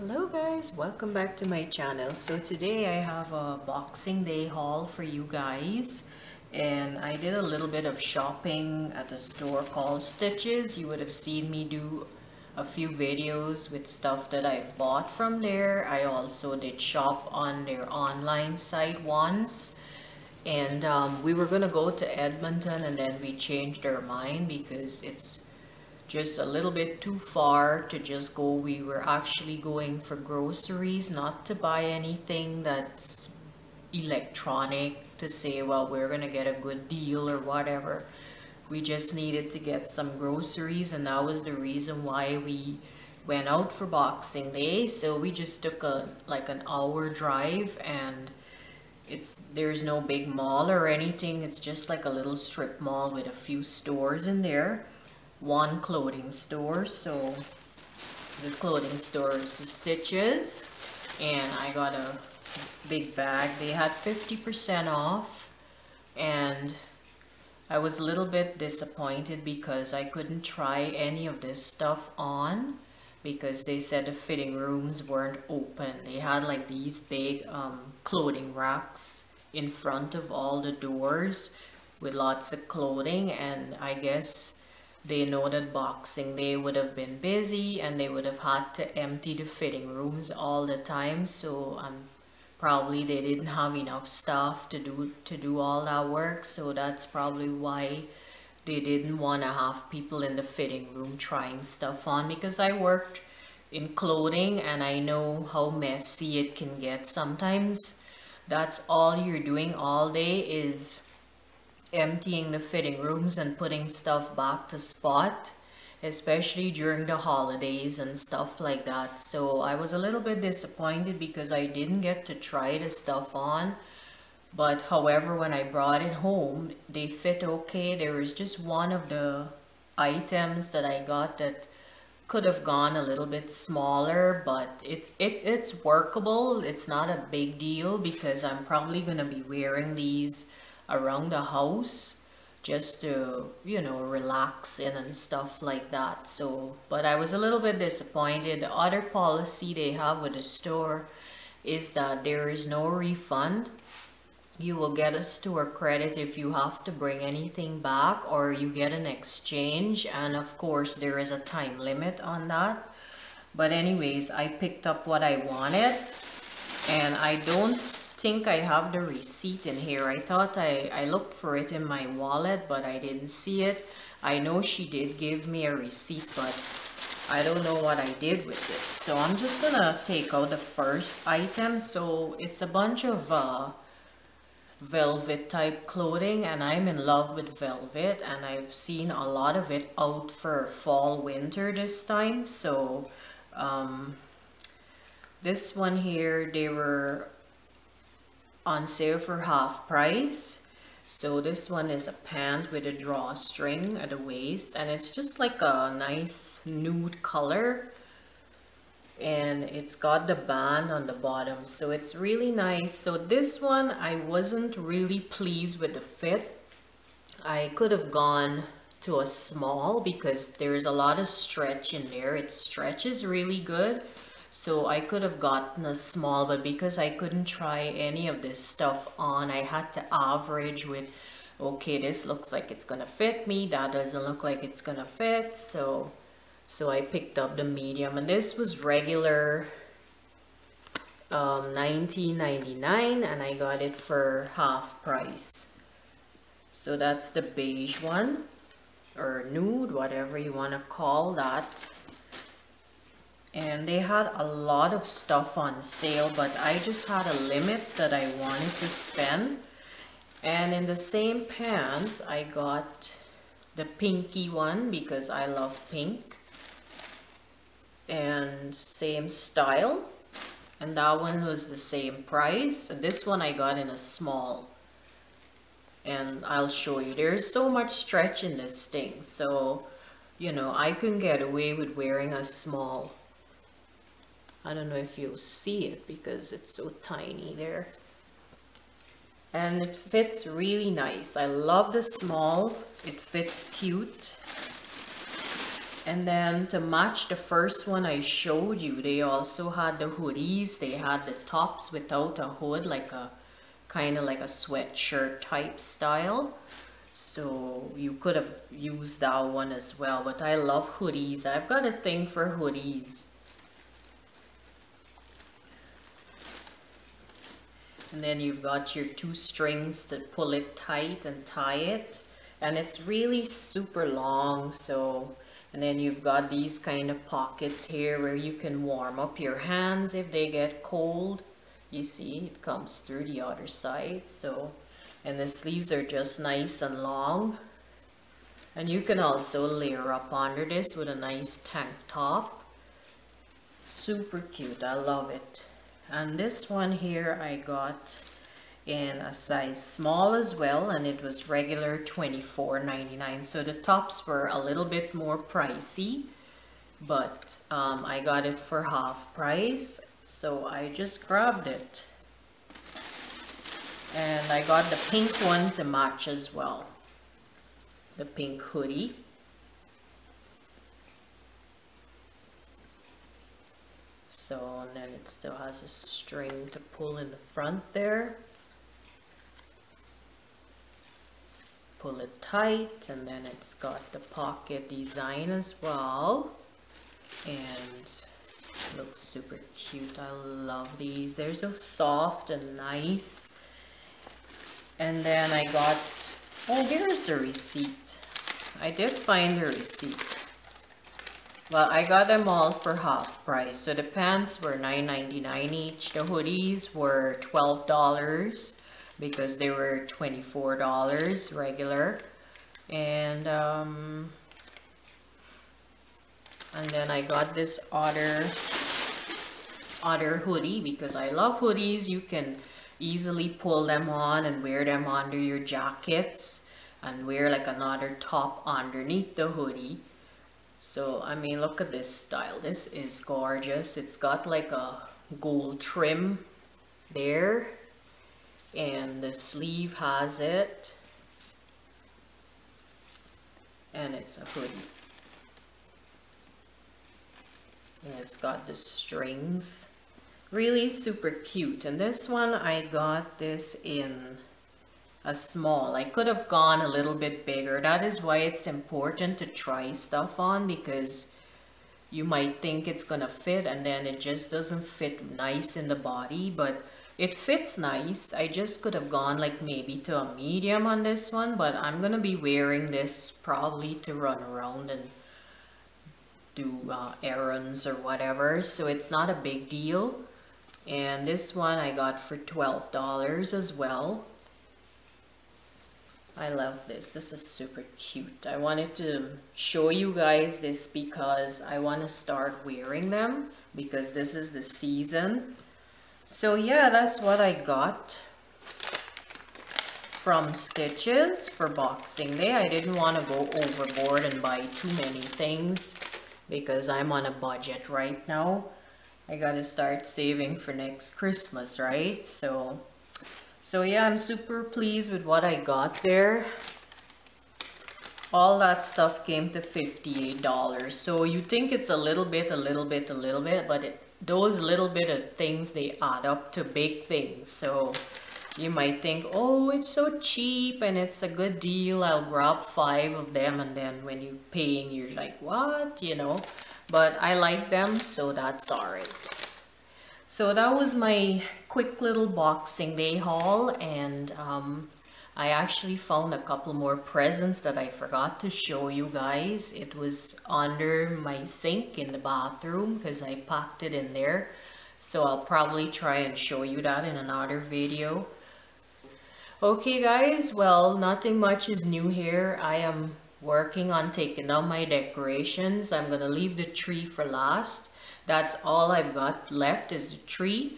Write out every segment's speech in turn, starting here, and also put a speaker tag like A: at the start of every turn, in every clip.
A: Hello guys, welcome back to my channel. So today I have a Boxing Day haul for you guys and I did a little bit of shopping at a store called Stitches. You would have seen me do a few videos with stuff that I've bought from there. I also did shop on their online site once and um, we were gonna go to Edmonton and then we changed our mind because it's just a little bit too far to just go. We were actually going for groceries, not to buy anything that's electronic to say, well, we're going to get a good deal or whatever. We just needed to get some groceries and that was the reason why we went out for Boxing Day. So we just took a like an hour drive and it's there's no big mall or anything. It's just like a little strip mall with a few stores in there one clothing store. So the clothing store Stitches and I got a big bag. They had 50% off and I was a little bit disappointed because I couldn't try any of this stuff on because they said the fitting rooms weren't open. They had like these big um, clothing racks in front of all the doors with lots of clothing and I guess they know that Boxing Day would have been busy and they would have had to empty the fitting rooms all the time. So um, probably they didn't have enough staff to do to do all that work. So that's probably why they didn't want to have people in the fitting room trying stuff on because I worked in clothing and I know how messy it can get sometimes. That's all you're doing all day is emptying the fitting rooms and putting stuff back to spot especially during the holidays and stuff like that. So I was a little bit disappointed because I didn't get to try the stuff on. But however when I brought it home they fit okay. There was just one of the items that I got that could have gone a little bit smaller but it, it it's workable. It's not a big deal because I'm probably gonna be wearing these around the house just to you know relax in and stuff like that. So but I was a little bit disappointed. The other policy they have with the store is that there is no refund. You will get a store credit if you have to bring anything back or you get an exchange. And of course there is a time limit on that. But anyways I picked up what I wanted and I don't think I have the receipt in here. I thought I, I looked for it in my wallet, but I didn't see it. I know she did give me a receipt, but I don't know what I did with it. So I'm just gonna take out the first item. So it's a bunch of uh, velvet type clothing and I'm in love with velvet and I've seen a lot of it out for fall winter this time. So um, this one here, they were on sale for half price. So this one is a pant with a drawstring at the waist and it's just like a nice nude color. And it's got the band on the bottom so it's really nice. So this one I wasn't really pleased with the fit. I could have gone to a small because there's a lot of stretch in there. It stretches really good so I could have gotten a small, but because I couldn't try any of this stuff on, I had to average with, okay, this looks like it's gonna fit me. That doesn't look like it's gonna fit. So, so I picked up the medium and this was regular um, 19.99 and I got it for half price. So that's the beige one or nude, whatever you want to call that and they had a lot of stuff on sale but I just had a limit that I wanted to spend. And in the same pant I got the pinky one because I love pink and same style. And that one was the same price. This one I got in a small. And I'll show you. There's so much stretch in this thing. So you know I can get away with wearing a small I don't know if you'll see it because it's so tiny there. And it fits really nice. I love the small. It fits cute. And then to match the first one I showed you, they also had the hoodies. They had the tops without a hood, like a kind of like a sweatshirt type style. So you could have used that one as well. But I love hoodies. I've got a thing for hoodies. And then you've got your two strings to pull it tight and tie it. And it's really super long, so and then you've got these kind of pockets here where you can warm up your hands if they get cold. You see, it comes through the other side. So, and the sleeves are just nice and long. And you can also layer up under this with a nice tank top. Super cute, I love it. And this one here I got in a size small as well and it was regular $24.99 so the tops were a little bit more pricey but um, I got it for half price so I just grabbed it. And I got the pink one to match as well the pink hoodie so and then it still has a string to pull in the front there. Pull it tight and then it's got the pocket design as well. And looks super cute. I love these. They're so soft and nice. And then I got oh here's the receipt. I did find the receipt well I got them all for half price. So the pants were $9.99 each. The hoodies were $12 because they were $24 regular. And um, and then I got this other other hoodie because I love hoodies. You can easily pull them on and wear them under your jackets and wear like another top underneath the hoodie so I mean look at this style. This is gorgeous. It's got like a gold trim there and the sleeve has it. And it's a hoodie. And it's got the strings. Really super cute. And this one I got this in a small I could have gone a little bit bigger that is why it's important to try stuff on because you might think it's gonna fit and then it just doesn't fit nice in the body but it fits nice. I just could have gone like maybe to a medium on this one, but I'm to be wearing this probably to run around and do uh, errands or whatever. So it's not a big deal. And this one I got for $12 as well. I love this. This is super cute. I wanted to show you guys this because I want to start wearing them because this is the season so yeah, that's what I got from Stitches for Boxing Day. I didn't want to go overboard and buy too many things because I'm on a budget right now. I gotta start saving for next Christmas, right? So, so yeah, I'm super pleased with what I got there. All that stuff came to $58. So you think it's a little bit, a little bit, a little bit, but it those little bit of things, they add up to big things. So you might think, oh, it's so cheap and it's a good deal. I'll grab five of them. And then when you're paying, you're like, what? You know, but I like them, so that's all right. So that was my quick little Boxing Day haul. And um, I actually found a couple more presents that I forgot to show you guys. It was under my sink in the bathroom because I packed it in there. So I'll probably try and show you that in another video. Okay guys, well nothing much is new here. I am working on taking down my decorations. I'm to leave the tree for last. That's all I've got left is the tree.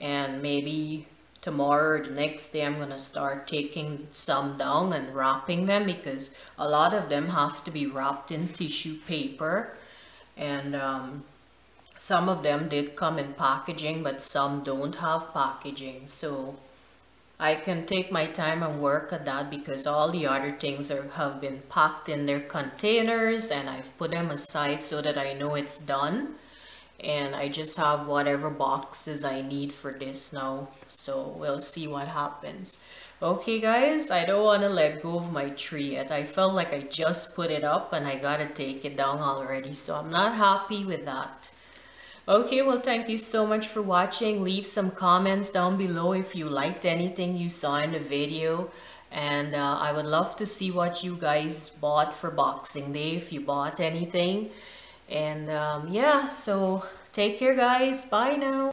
A: And maybe tomorrow or the next day I'm going to start taking some down and wrapping them because a lot of them have to be wrapped in tissue paper. And um, some of them did come in packaging but some don't have packaging. So I can take my time and work at that because all the other things are, have been packed in their containers and I've put them aside so that I know it's done. And I just have whatever boxes I need for this now. So we'll see what happens. Okay guys, I don't want to let go of my tree yet. I felt like I just put it up and I gotta take it down already. So I'm not happy with that. Okay, well, thank you so much for watching. Leave some comments down below if you liked anything you saw in the video. And uh, I would love to see what you guys bought for Boxing Day, if you bought anything. And um, yeah, so take care, guys. Bye now.